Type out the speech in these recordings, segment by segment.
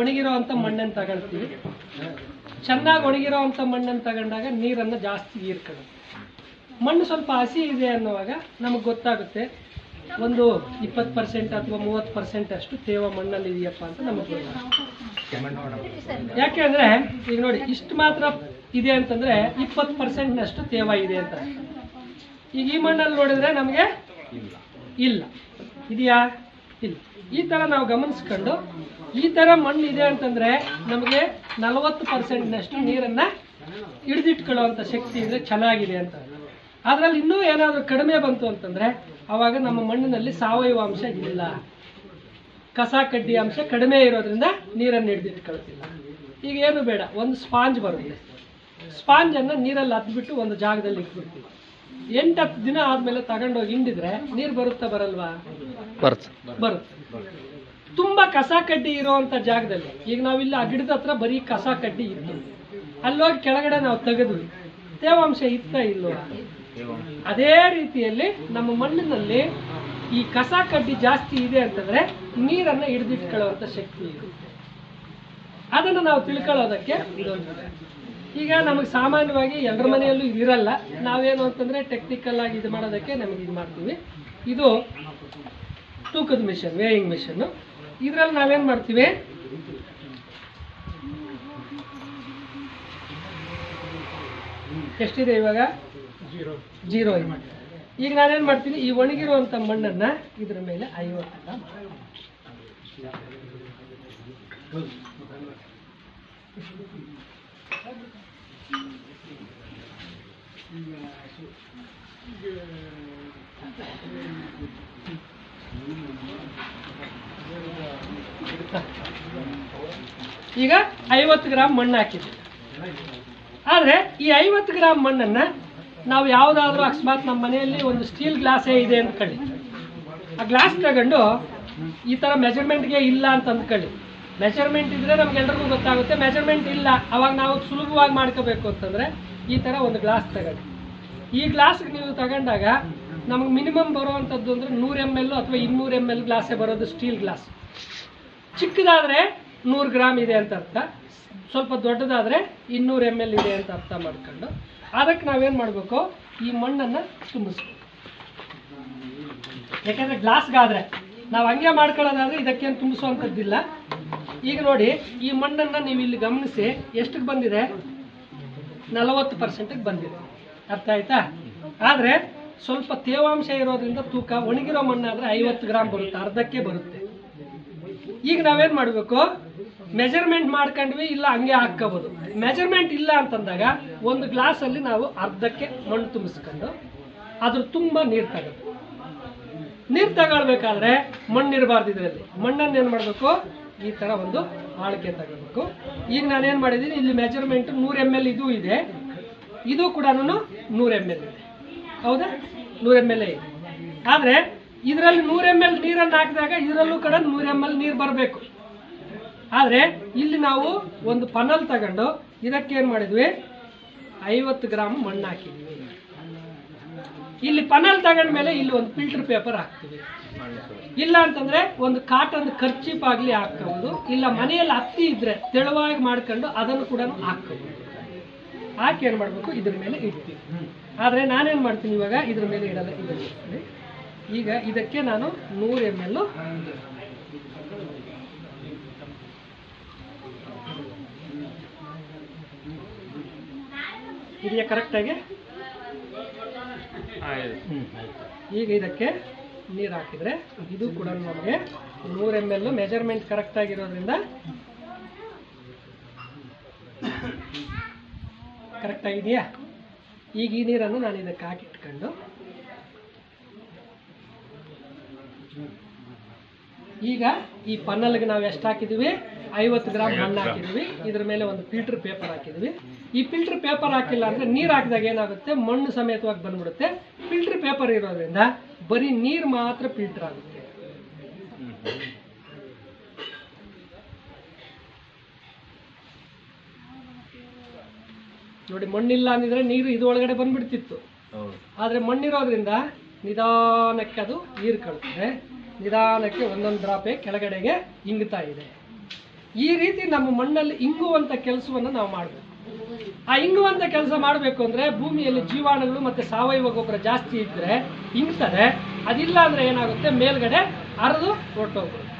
ಒಣಗಿರೋ ಅಂಥ ಮಣ್ಣನ್ನು ತಗೊಳ್ತೀವಿ. ಚೆನ್ನಾಗಿ ಒಣಗಿರೋ ಅಂಥ ಮಣ್ಣನ್ನು ತಗೊಂಡಾಗ ನೀರನ್ನು ಜಾಸ್ತಿ ಹೀರ್ಕೊಳ್ಳುತ್ತೆ ಮಣ್ಣು ಸ್ವಲ್ಪ ಹಸಿ ಇದೆ ಅನ್ನುವಾಗ ನಮಗೆ ಗೊತ್ತಾಗುತ್ತೆ ಒಂದು ಇಪ್ಪತ್ತು ಪರ್ಸೆಂಟ್ ಅಥವಾ ಮೂವತ್ತು ಪರ್ಸೆಂಟ್ ಅಷ್ಟು ತೇವ ಮಣ್ಣಲ್ಲಿ ಇದೆಯಪ್ಪ ಅಂತ ನಮಗೆ ಯಾಕೆ ಅಂದರೆ, ಈಗ ನೋಡಿ, ಇಷ್ಟು ಮಾತ್ರ ಇದೆ ಅಂತಂದರೆ ಇಪ್ಪತ್ತು ಪರ್ಸೆಂಟ್ನಷ್ಟು ತೇವ ಇದೆ ಅಂತ. ಈಗ ಈ ಮಣ್ಣಲ್ಲಿ ನೋಡಿದ್ರೆ ನಮಗೆ ಇಲ್ಲ. ಇದೆಯಾ? ಇಲ್ಲ. ಈ ಥರ ನಾವು ಗಮನಿಸ್ಕೊಂಡು ಈ ತರ ಮಣ್ಣು ಇದೆ ಅಂತಂದ್ರೆ ನಮಗೆ ನಲವತ್ತು ಪರ್ಸೆಂಟ್ನಷ್ಟು ನೀರನ್ನ ಹಿಡಿದಿಟ್ಕೊಳ್ಳುವಂಥ ಶಕ್ತಿ ಇದ್ರೆ ಚೆನ್ನಾಗಿದೆ ಅಂತ. ಅದರಲ್ಲಿ ಇನ್ನೂ ಏನಾದರೂ ಕಡಿಮೆ ಬಂತು ಅಂತಂದ್ರೆ ಆವಾಗ ನಮ್ಮ ಮಣ್ಣಿನಲ್ಲಿ ಸಾವಯವ ಅಂಶ ಇಲ್ಲ. ಕಸ ಕಡ್ಡಿ ಅಂಶ ಕಡಿಮೆ ಇರೋದ್ರಿಂದ ನೀರನ್ನು ಹಿಡಿದಿಟ್ಕೊಳ್ತಿಲ್ಲ. ಈಗ ಏನು ಬೇಡ ಒಂದು ಸ್ಪಾಂಜ್ ಬರುತ್ತೆ. ಸ್ಪಾಂಜನ್ನು ನೀರಲ್ಲಿ ಹತ್ಬಿಟ್ಟು ಒಂದು ಜಾಗದಲ್ಲಿ ಇಟ್ಬಿಡ್ತೀವಿ. ಎಂಟು ಹತ್ತು ದಿನ ಆದಮೇಲೆ ತಗೊಂಡೋಗಿ ಹಿಂಡಿದ್ರೆ ನೀರು ಬರುತ್ತಾ ಬರಲ್ವಾ? ಬರುತ್ತೆ. ಬರುತ್ತೆ. ತುಂಬ ಕಸ ಕಡ್ಡಿ ಇರುವಂತ ಜಾಗದಲ್ಲಿ. ಈಗ ನಾವಿಲ್ಲಿ ಆ ಗಿಡದ ಹತ್ರ ಬರೀ ಕಸ ಕಡ್ಡಿ ಇತ್ತು ಅಲ್ಲೋಗಿ ಕೆಳಗಡೆ ನಾವು ತೆಗೆದ್ವಿ ತೇವಾಂಶ ಇತ್ತ ಇಲ್ಲೋ ಅದೇ ರೀತಿಯಲ್ಲಿ ನಮ್ಮ ಮಣ್ಣಿನಲ್ಲಿ ಈ ಕಸ ಕಡ್ಡಿ ಜಾಸ್ತಿ ಇದೆ ಅಂತಂದ್ರೆ ನೀರನ್ನ ಹಿಡಿದಿಟ್ಕೊಳ್ಳುವಂತ ಶಕ್ತಿ ಇದೆ ಅದನ್ನು ನಾವು ತಿಳ್ಕೊಳ್ಳೋದಕ್ಕೆ ಈಗ ನಮಗೆ ಸಾಮಾನ್ಯವಾಗಿ ಎಲ್ಲರ ಮನೆಯಲ್ಲೂ ಇದಿರಲ್ಲ. ನಾವೇನು ಅಂತಂದ್ರೆ ಟೆಕ್ನಿಕಲ್ ಆಗಿ ಇದು ಮಾಡೋದಕ್ಕೆ ನಮಗೆ ಇದು ಮಾಡ್ತೀವಿ ಇದು ತೂಕದ ಮಿಷನ್ ವೇಯಿಂಗ್ ಮಿಷನ್ನು ಇದರಲ್ಲಿ ನಾವೇನು ಮಾಡ್ತೀವಿ? ಎಷ್ಟಿದೆ ಇವಾಗ? ಜೀರೋ. ಈಗ ನಾನೇನು ಮಾಡ್ತೀನಿ? ಈ ಒಣಗಿರುವಂಥ ಮಣ್ಣನ್ನು ಇದ್ರ ಮೇಲೆ ಐವತ್ತು ಗ್ರಾಮ್ ಈಗ ಐವತ್ತು ಗ್ರಾಮ್ ಮಣ್ಣು ಹಾಕಿದ್ವಿ. ಆದರೆ ಈ ಐವತ್ತು ಗ್ರಾಮ್ ಮಣ್ಣನ್ನು ನಾವು ಯಾವುದಾದ್ರೂ ಅಕಸ್ಮಾತ್ ನಮ್ಮ ಮನೆಯಲ್ಲಿ ಒಂದು ಸ್ಟೀಲ್ ಗ್ಲಾಸೇ ಇದೆ ಅಂದ್ಕೊಳ್ಳಿ. ಆ ಗ್ಲಾಸ್ ತಗೊಂಡು ಈ ಥರ ಮೆಜರ್ಮೆಂಟ್ಗೆ ಇಲ್ಲ ಅಂತ ಅಂದ್ಕೊಳ್ಳಿ. ಮೆಜರ್ಮೆಂಟ್ ಇದ್ರೆ ನಮ್ಗೆಲ್ರಿಗೂ ಗೊತ್ತಾಗುತ್ತೆ, ಮೆಜರ್ಮೆಂಟ್ ಇಲ್ಲ, ಅವಾಗ ನಾವು ಸುಲಭವಾಗಿ ಮಾಡ್ಕೋಬೇಕು ಅಂತಂದರೆ ಈ ಥರ ಒಂದು ಗ್ಲಾಸ್ ತಗೊಳ್ಳಿ ಈ ಗ್ಲಾಸ್ಗೆ ನೀವು ತಗೊಂಡಾಗ ನಮಗೆ ಮಿನಿಮಮ್ ಬರುವಂಥದ್ದು ಅಂದರೆ ನೂರು ಎಂ ಎಲ್ ಅಥವಾ ಇನ್ನೂರು ಎಂ ಎಲ್ ಗ್ಲಾಸೇ ಬರೋದು ಸ್ಟೀಲ್ ಗ್ಲಾಸ್. ಚಿಕ್ಕದಾದರೆ ನೂರು ಗ್ರಾಮ್ ಇದೆ ಅಂತ ಅರ್ಥ. ಸ್ವಲ್ಪ ದೊಡ್ಡದಾದರೆ ಇನ್ನೂರು ಎಂ ಎಲ್ ಇದೆ ಅಂತ ಅರ್ಥ ಮಾಡ್ಕೊಂಡು. ಅದಕ್ಕೆ ನಾವೇನು ಮಾಡಬೇಕು? ಈ ಮಣ್ಣನ್ನು ತುಂಬಿಸ್ಬೇಕು. ಯಾಕಂದರೆ ಗ್ಲಾಸ್ಗಾದರೆ. ನಾವು ಹಂಗೆ ಮಾಡ್ಕೊಳ್ಳೋದಾದ್ರೆ ಇದಕ್ಕೇನು ತುಂಬಿಸುವಂಥದ್ದಿಲ್ಲ. ಈಗ ನೋಡಿ, ಈ ಮಣ್ಣನ್ನು ನೀವು ಇಲ್ಲಿ ಗಮನಿಸಿ ಎಷ್ಟಕ್ಕೆ ಬಂದಿದೆ? ನಲವತ್ತು ಪರ್ಸೆಂಟಿಗೆ ಬಂದಿದೆ. ಅರ್ಥ ಆಯ್ತಾ? ಆದರೆ ಸ್ವಲ್ಪ ತೇವಾಂಶ ಇರೋದ್ರಿಂದ ತೂಕ ಒಣಗಿರೋ ಮಣ್ಣಾದರೆ ಐವತ್ತು ಗ್ರಾಮ್ ಬರುತ್ತೆ, ಅರ್ಧಕ್ಕೆ ಬರುತ್ತೆ. ಈಗ ನಾವೇನು ಮಾಡಬೇಕು? ಮೆಜರ್ಮೆಂಟ್ ಮಾಡ್ಕೊಂಡ್ವಿ, ಇಲ್ಲ ಹಂಗೆ ಹಾಕ್ಕೋಬೋದು. ಮೆಜರ್ಮೆಂಟ್ ಇಲ್ಲ ಅಂತಂದಾಗ ಒಂದು ಗ್ಲಾಸಲ್ಲಿ ನಾವು ಅರ್ಧಕ್ಕೆ ಮಣ್ಣು ತುಂಬಿಸ್ಕೊಂಡು ಅದ್ರ ತುಂಬ ನೀರು ತಗೋದು. ನೀರು ತಗೊಳ್ಬೇಕಾದ್ರೆ ಮಣ್ಣು ಇರಬಾರ್ದು ಇದರಲ್ಲಿ. ಮಣ್ಣನ್ನು ಏನು ಮಾಡಬೇಕು? ಈ ಥರ ಒಂದು ಆಳ್ಕೆ ತಗೋಬೇಕು. ಈಗ ನಾನೇನು ಮಾಡಿದ್ದೀನಿ? ಇಲ್ಲಿ ಮೆಜರ್ಮೆಂಟ್ ನೂರು ಎಂ ಎಲ್ ಇದು ಇದೆ. ಇದು ಕೂಡ ನೂರು ಎಂ ಎಲ್ ಇದೆ. ಹೌದಾ? ನೂರು ಎಂ ಎಲ್ ಎ ಇದೆ. ಆದರೆ ಇದರಲ್ಲಿ ನೂರ ಎಂ ಎಲ್ ನೀರನ್ನು ಹಾಕಿದಾಗ ಇದರಲ್ಲೂ ಕೂಡ ನೂರ ಎಂ ಎಲ್ ನೀರು ಬರಬೇಕು. ಆದರೆ ಇಲ್ಲಿ ನಾವು ಒಂದು ಪನಲ್ ತಗೊಂಡು ಇದಕ್ಕೆ ಏನು ಮಾಡಿದ್ವಿ? ಐವತ್ತು ಗ್ರಾಮ್ ಮಣ್ಣು ಹಾಕಿದ್ವಿ. ಇಲ್ಲಿ ಪನಲ್ ತಗೊಂಡ್ಮೇಲೆ ಇಲ್ಲಿ ಒಂದು ಫಿಲ್ಟರ್ ಪೇಪರ್ ಹಾಕ್ತೀವಿ. ಇಲ್ಲ ಅಂತಂದ್ರೆ ಒಂದು ಕಾಟನ್ ಖರ್ಚೀಪ್ ಆಗಲಿ ಹಾಕ್ಕೋಬೋದು ಇಲ್ಲ ಮನೆಯಲ್ಲಿ ಹತ್ತಿ ಇದ್ರೆ ತೆಳುವಾಗಿ ಮಾಡ್ಕೊಂಡು ಅದನ್ನು ಕೂಡ ಹಾಕ್ಕೋಬೋದು ಹಾಕಿ ಏನು ಮಾಡಬೇಕು? ಇದ್ರ ಮೇಲೆ ಇಡ್ತೀವಿ. ಆದರೆ ನಾನೇನು ಮಾಡ್ತೀನಿ ಇವಾಗ? ಇದ್ರ ಮೇಲೆ ಇಡಲ್ಲ ಮೇಲೆ ಈಗ ಇದಕ್ಕೆ ನಾನು ನೂರು ಎಂ ಎಲ್ ಇದೆಯಾ ಕರೆಕ್ಟಾಗಿ ಈಗ ಇದಕ್ಕೆ ನೀರು ಹಾಕಿದರೆ ಇದು ಕೂಡ ನಮಗೆ ನೂರು ಎಂ ಎಲ್ ಮೆಜರ್ಮೆಂಟ್ ಕರೆಕ್ಟಾಗಿರೋದ್ರಿಂದ ಕರೆಕ್ಟಾಗಿದೆಯಾ ಈಗ ಈ ನೀರನ್ನು ನಾನು ಇದಕ್ಕೆ ಹಾಕಿಟ್ಕೊಂಡು ಈಗ ಈ ಪನ್ನಲ್ಗೆ ನಾವು ಎಷ್ಟು ಹಾಕಿದ್ವಿ? ಐವತ್ತು ಗ್ರಾಮ್ ಮಣ್ಣು ಹಾಕಿದ್ವಿ. ಇದ್ರ ಮೇಲೆ ಒಂದು ಫಿಲ್ಟರ್ ಪೇಪರ್ ಹಾಕಿದ್ವಿ. ಈ ಫಿಲ್ಟರ್ ಪೇಪರ್ ಹಾಕಿಲ್ಲ ಅಂದ್ರೆ ನೀರು ಹಾಕಿದಾಗ ಏನಾಗುತ್ತೆ? ಮಣ್ಣು ಸಮೇತವಾಗಿ ಬಂದ್ಬಿಡುತ್ತೆ. ಫಿಲ್ಟರ್ ಪೇಪರ್ ಇರೋದ್ರಿಂದ ಬರೀ ನೀರು ಮಾತ್ರ ಫಿಲ್ಟರ್ ಆಗುತ್ತೆ. ನೋಡಿ ಮಣ್ಣಿಲ್ಲ ಅಂದಿದ್ರೆ ನೀರು ಇದು ಒಳಗಡೆ ಬಂದ್ಬಿಡ್ತಿತ್ತು ಆದರೆ ಮಣ್ಣಿರೋದ್ರಿಂದ ನಿಧಾನಕ್ಕೆ ಅದು ನೀರು ಕಳ್ತದೆ ನಿಧಾನಕ್ಕೆ ಒಂದೊಂದು ಡ್ರಾಪೆ ಕೆಳಗಡೆಗೆ ಇಂಗ್ತಾ ಇದೆ. ಈ ರೀತಿ ನಮ್ಮ ಮಣ್ಣಲ್ಲಿ ಇಂಗುವಂತ ಕೆಲಸವನ್ನು ನಾವು ಮಾಡಬೇಕು. ಆ ಇಂಗುವಂತ ಕೆಲಸ ಮಾಡಬೇಕು ಅಂದ್ರೆ ಭೂಮಿಯಲ್ಲಿ ಜೀವಾಣುಗಳು ಮತ್ತೆ ಸಾವಯವ ಗೊಬ್ಬರ ಜಾಸ್ತಿ ಇದ್ರೆ ಇಂಗ್ತದೆ. ಅದಿಲ್ಲ ಅಂದ್ರೆ ಏನಾಗುತ್ತೆ ಮೇಲ್ಗಡೆ ಅರದು ಹೊರಟೋಗ್ಬಿಡುತ್ತೆ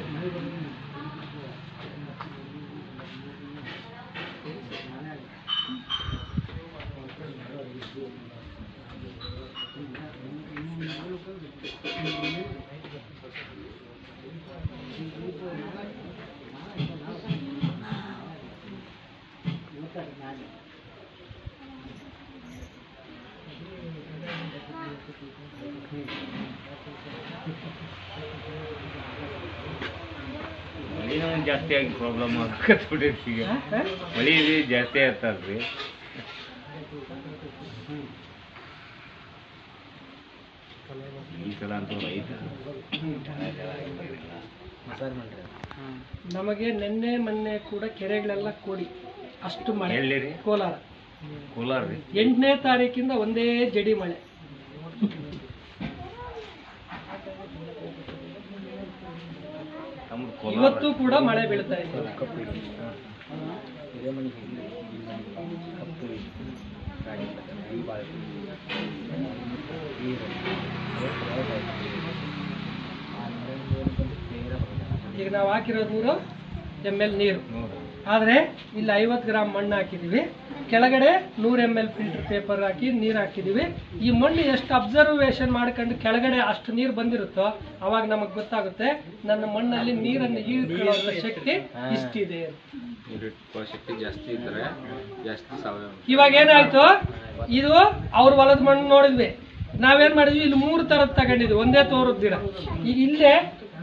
ಜಾಸ್ತಿ ಆಗಿ ಪ್ರಾಬ್ಲಮ್ ಆಗತ್ಬಿಟ್ಟೈತಿ ಈಗ ಹ? ಹ? ಮಳಿ ಜಾಸ್ತಿ ಆಗ್ತದ್ರಿ ಅಂತ ಅಂತೂ ರೈತ ನಮಗೆ ನಿನ್ನೆ ಮೊನ್ನೆ ಕೂಡ ಕೆರೆಗಳೆಲ್ಲ ಕೂಡಿ. ಅಷ್ಟು ಮಳೆ. ಎಲ್ಲಿರಿ ಕೋಲಾರ. ಕೋಲಾರ ರೀ. ಎಂಟನೇ ತಾರೀಕಿಂದ ಒಂದೇ ಜಡಿ ಮಳೆ. ಇವತ್ತು ಕೂಡ ಮಳೆ ಬೀಳ್ತಾ ಇದೆ. ಈಗ ನಾವು ಹಾಕಿರೋದು ನೂರು ಎಂ ಎಲ್ ನೀರು. ಆದರೆ ಇಲ್ಲಿ ಐವತ್ತು ಗ್ರಾಮ್ ಮಣ್ಣು ಹಾಕಿದ್ದೀವಿ ಕೆಳಗಡೆ ನೂರು ಎಂ ಎಲ್ ಫಿಲ್ಟರ್ ಪೇಪರ್ ಹಾಕಿ ನೀರು ಹಾಕಿದ್ದೀವಿ ಈ ಮಣ್ಣು ಎಷ್ಟು ಅಬ್ಸರ್ವೇಷನ್ ಮಾಡ್ಕೊಂಡು ಕೆಳಗಡೆ ಅಷ್ಟು ನೀರು ಬಂದಿರುತ್ತೋ ಅವಾಗ ನಮಗೆ ಗೊತ್ತಾಗುತ್ತೆ. ನನ್ನ ಮಣ್ಣಲ್ಲಿ ನೀರನ್ನು ಹೀರಿಕೊಳ್ಳುವ ಶಕ್ತಿ ಇಷ್ಟಿದೆ ಇವಾಗ ಏನಾಯ್ತು? ಇದು ಅವ್ರ ಹೊಲದ ಮಣ್ಣು ನೋಡಿದ್ವಿ. ನಾವೇನ್ ಮಾಡಿದ್ವಿ? ಇಲ್ಲಿ ಮೂರು ತರದ್ ತಗೊಂಡಿದ್ವಿ. ಒಂದೇ ತೋರದ ಗಿಡ. ಈಗ ಇಲ್ಲೇ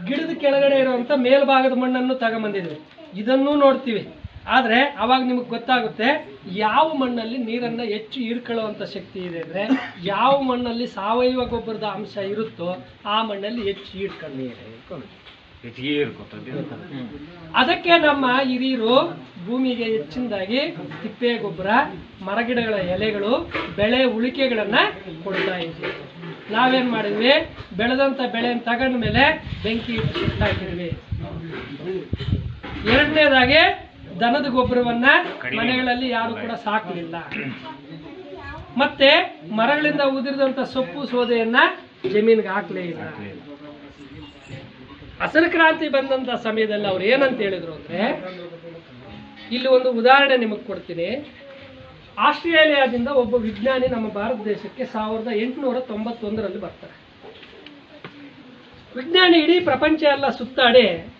ಗಿಡದ ಕೆಳಗಡೆ ಇರುವಂತ ಮೇಲ್ಭಾಗದ ಮಣ್ಣನ್ನು ತಗೊಂಬಂದಿದ್ವಿ. ಇದನ್ನೂ ನೋಡ್ತೀವಿ. ಆದ್ರೆ ಅವಾಗ ನಿಮಗೆ ಗೊತ್ತಾಗುತ್ತೆ, ಯಾವ ಮಣ್ಣಲ್ಲಿ ನೀರನ್ನ ಹೆಚ್ಚು ಹೀರ್ಕೊಳ್ಳುವಂತ ಶಕ್ತಿ ಇದೆ ಅಂದ್ರೆ ಯಾವ ಮಣ್ಣಲ್ಲಿ ಸಾವಯವ ಗೊಬ್ಬರದ ಅಂಶ ಇರುತ್ತೋ ಆ ಮಣ್ಣಲ್ಲಿ ಹೆಚ್ಚು ಹೀರ್ಕೊಂಡು ನೀರು ಅದಕ್ಕೆ ನಮ್ಮ ಹಿರಿಯರು ಭೂಮಿಗೆ ಹೆಚ್ಚಿನದಾಗಿ ತಿಪ್ಪೆ ಗೊಬ್ಬರ ಮರಗಿಡಗಳ ಎಲೆಗಳು ಬೆಳೆ ಉಳಿಕೆಗಳನ್ನ ಕೊಡ್ತಾ ಇದ್ವಿ. ನಾವೇನ್ ಮಾಡಿದ್ವಿ? ಬೆಳೆದಂತ ಬೆಳೆನ ತಗೊಂಡ ಮೇಲೆ ಬೆಂಕಿ ಹಾಕಿದ್ವಿ. ಸುಟ್ಟಾಕಿದ್ವಿ ಎರಡನೇದಾಗಿ ದನದ ಗೊಬ್ಬರವನ್ನ ಮನೆಗಳಲ್ಲಿ ಯಾರು ಕೂಡ ಸಾಕಲಿಲ್ಲ ಮತ್ತೆ ಮರಗಳಿಂದ ಉದಿರಿದಂತ ಸೊಪ್ಪು ಸೋದೆಯನ್ನ ಜಮೀನಿಗೆ ಹಾಕ್ಲೇ ಇಲ್ಲ. ಹಸಿರು ಕ್ರಾಂತಿ ಬಂದಂತ ಸಮಯದಲ್ಲಿ ಅವ್ರು ಏನಂತ ಹೇಳಿದ್ರು ಅಂದ್ರೆ, ಇಲ್ಲಿ ಒಂದು ಉದಾಹರಣೆ ನಿಮಗೆ ಕೊಡ್ತೀನಿ. ಆಸ್ಟ್ರೇಲಿಯಾದಿಂದ ಒಬ್ಬ ವಿಜ್ಞಾನಿ ನಮ್ಮ ಭಾರತ ದೇಶಕ್ಕೆ ಸಾವಿರದ ಎಂಟುನೂರ ತೊಂಬತ್ತೊಂದರಲ್ಲಿ ಬರ್ತಾರೆ. ವಿಜ್ಞಾನಿ ಇಡೀ ಪ್ರಪಂಚ ಎಲ್ಲ ಸುತ್ತಾಡಿ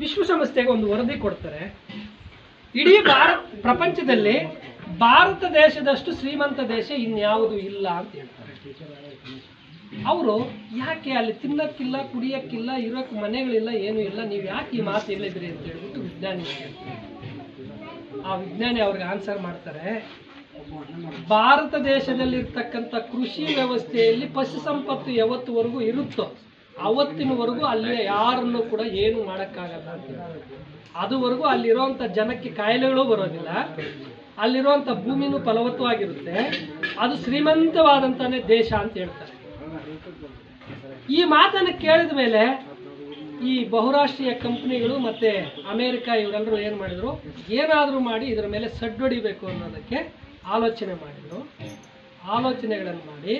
ವಿಶ್ವಸಂಸ್ಥೆಗೆ ಒಂದು ವರದಿ ಕೊಡ್ತಾರೆ. ಇಡೀ ಭಾರತ ಪ್ರಪಂಚದಲ್ಲಿ ಭಾರತ ದೇಶದಷ್ಟು ಶ್ರೀಮಂತ ದೇಶ ಇನ್ಯಾವುದು ಇಲ್ಲ ಅಂತ ಹೇಳ್ತಾರೆ. ಅವರು ಯಾಕೆ ಅಲ್ಲಿ ತಿನ್ನಕ್ಕಿಲ್ಲ, ಕುಡಿಯಕ್ಕಿಲ್ಲ ಇರೋಕ್ಕೆ ಮನೆಗಳಿಲ್ಲ, ಏನೂ ಇಲ್ಲ, ನೀವು ಯಾಕೆ ಈ ಮಾತು ಹೇಳಿದ್ರಿ ಅಂತ ಹೇಳ್ಬಿಟ್ಟು ವಿಜ್ಞಾನಿ ಆ ವಿಜ್ಞಾನಿ ಅವ್ರಿಗೆ ಆನ್ಸರ್ ಮಾಡ್ತಾರೆ, ಭಾರತ ದೇಶದಲ್ಲಿರ್ತಕ್ಕಂಥ ಕೃಷಿ ವ್ಯವಸ್ಥೆಯಲ್ಲಿ ಪಶು ಸಂಪತ್ತು ಯಾವತ್ತುವರೆಗೂ ಇರುತ್ತೋ, ಅವತ್ತಿನವರೆಗೂ ಅಲ್ಲಿ ಯಾರನ್ನು ಕೂಡ ಏನು ಮಾಡೋಕ್ಕಾಗಲ್ಲ ಅಂತ. ಅದುವರೆಗೂ ಅಲ್ಲಿರುವಂಥ ಜನಕ್ಕೆ ಕಾಯಿಲೆಗಳು ಬರೋದಿಲ್ಲ. ಅಲ್ಲಿರುವಂಥ ಭೂಮಿನೂ ಫಲವತ್ತವಾಗಿರುತ್ತೆ. ಅದು ಶ್ರೀಮಂತವಾದಂತಾನೆ ದೇಶ ಅಂತ ಹೇಳ್ತಾರೆ. ಈ ಮಾತನ್ನು ಕೇಳಿದ ಮೇಲೆ ಈ ಬಹುರಾಷ್ಟ್ರೀಯ ಕಂಪ್ನಿಗಳು ಮತ್ತೆ ಅಮೆರಿಕ ಇವರೆಲ್ಲರೂ ಏನು ಮಾಡಿದ್ರು? ಏನಾದರೂ ಮಾಡಿ ಇದರ ಮೇಲೆ ಸಡ್ಡೊಡಿಬೇಕು ಅನ್ನೋದಕ್ಕೆ ಆಲೋಚನೆ ಮಾಡಿದರು. ಆಲೋಚನೆಗಳನ್ನು ಮಾಡಿ.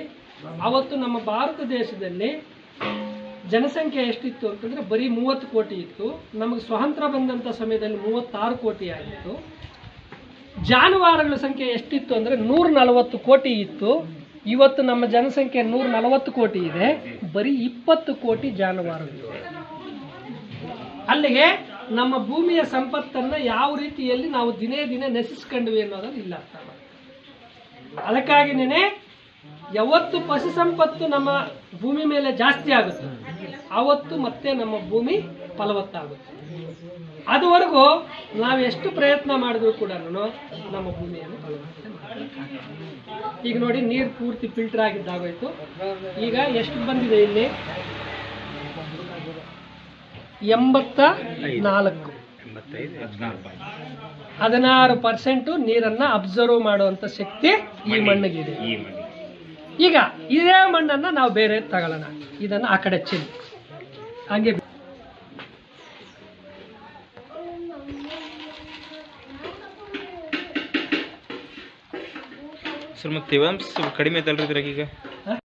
ಅವತ್ತು ನಮ್ಮ ಭಾರತ ದೇಶದಲ್ಲಿ ಜನಸಂಖ್ಯೆ ಎಷ್ಟಿತ್ತು ಅಂತಂದರೆ ಬರೀ ಮೂವತ್ತು ಕೋಟಿ ಇತ್ತು. ನಮಗೆ ಸ್ವಾತಂತ್ರ್ಯ ಬಂದಂಥ ಸಮಯದಲ್ಲಿ ಮೂವತ್ತಾರು ಕೋಟಿ ಆಗಿತ್ತು. ಜಾನುವಾರುಗಳ ಸಂಖ್ಯೆ ಎಷ್ಟಿತ್ತು ಅಂದರೆ ನೂರ ನಲವತ್ತು ಕೋಟಿ ಇತ್ತು. ಇವತ್ತು ನಮ್ಮ ಜನಸಂಖ್ಯೆ ನೂರ ನಲವತ್ತು ಕೋಟಿ ಇದೆ ಬರೀ ಇಪ್ಪತ್ತು ಕೋಟಿ ಜಾನುವಾರುಗಳಿವೆ ಅಲ್ಲಿಗೆ ನಮ್ಮ ಭೂಮಿಯ ಸಂಪತ್ತನ್ನ ಯಾವ ರೀತಿಯಲ್ಲಿ ನಾವು ದಿನೇ ದಿನೇ ನಶಿಸ್ಕೊಂಡ್ವಿ ಅನ್ನೋದನ್ನ ಇಲ್ಲ. ಅದಕ್ಕಾಗಿನೇ ಯಾವತ್ತು ಪಶು ಸಂಪತ್ತು ನಮ್ಮ ಭೂಮಿ ಮೇಲೆ ಜಾಸ್ತಿ ಆಗುತ್ತೆ, ಆವತ್ತು ಮತ್ತೆ ನಮ್ಮ ಭೂಮಿ ಫಲವತ್ತಾಗುತ್ತೆ ಅದುವರೆಗೂ ನಾವು ಎಷ್ಟು ಪ್ರಯತ್ನ ಮಾಡಿದ್ರು ಕೂಡ ನಮ್ಮ ಭೂಮಿಯನ್ನು ಮಾಡಲಿಕ್ಕಾಗಲ್ಲ. ಈಗ ನೋಡಿ ನೀರು ಪೂರ್ತಿ ಫಿಲ್ಟರ್ ಆಗಿದ್ದಾಗೋಯ್ತು. ಈಗ ಎಷ್ಟು ಬಂದಿದೆ ಇಲ್ಲಿ? ಎಂಬತ್ತ ನಾಲ್ಕು. ಹದಿನಾರು ಪರ್ಸೆಂಟು ನೀರನ್ನ ಅಬ್ಸರ್ವ್ ಮಾಡುವಂತ ಶಕ್ತಿ ಈ ಮಣ್ಣಿಗಿದೆ. ಈಗ ಇದೇ ಮಣ್ಣನ್ನ ನಾವು ಬೇರೆ ತಗೊಳ್ಳೋಣ. ಇದನ್ನ ಆ ಕಡೆ ಚೆಲ್ಲಿ. ಹಂಗೆ ಸರ್ ಮತ್ತು ತೇವಾಂಶ ಕಡಿಮೆ ಐತಲ್ರಿ ಇದ್ರಾಗ ಈಗ.